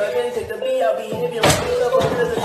again, take the B, I'll be if you want me to